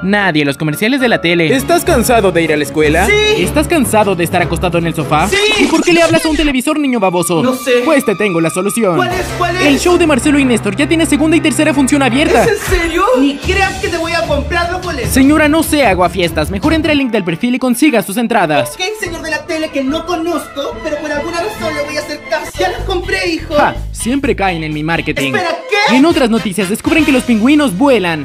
Nadie, los comerciales de la tele. ¿Estás cansado de ir a la escuela? ¡Sí! ¿Estás cansado de estar acostado en el sofá? ¡Sí! ¿Y por qué le hablas a un televisor, niño baboso? No sé. Pues te tengo la solución. ¿Cuál es? ¿Cuál es? El show de Marcelo y Néstor ya tiene segunda y tercera función abierta. ¿Es en serio? Ni creas que te voy a comprar los boletos. Señora, no sea aguafiestas. Mejor entre al link del perfil y consiga sus entradas. Ok, señor de la tele que no conozco, pero por alguna razón le voy a hacer caso. Ya los compré, hijo. Ja, siempre caen en mi marketing. Espera, ¿qué? En otras noticias descubren que los pingüinos vuelan.